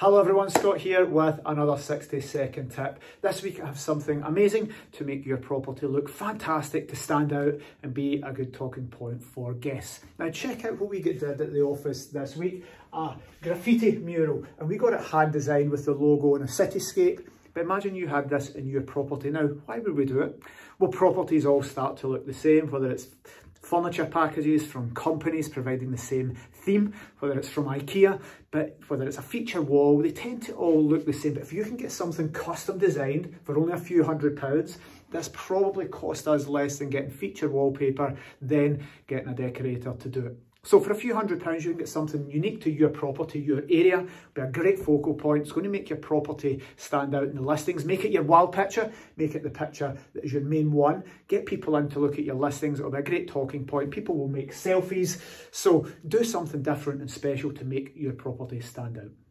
Hello everyone, Scott here with another 60 second tip. This week I have something amazing to make your property look fantastic, to stand out and be a good talking point for guests. Now check out what we did at the office this week, a graffiti mural and we got it hand designed with the logo and a cityscape. But imagine you had this in your property. Now, why would we do it? Well, properties all start to look the same, whether it's furniture packages from companies providing the same theme, whether it's from IKEA, but whether it's a feature wall, they tend to all look the same. But if you can get something custom designed for only a few hundred pounds, that's probably cost us less than getting feature wallpaper, then getting a decorator to do it. So for a few hundred pounds, you can get something unique to your property, your area, be a great focal point. It's going to make your property stand out in the listings. Make it your wild picture. Make it the picture that is your main one. Get people in to look at your listings. It'll be a great talking point. People will make selfies. So do something different and special to make your property stand out.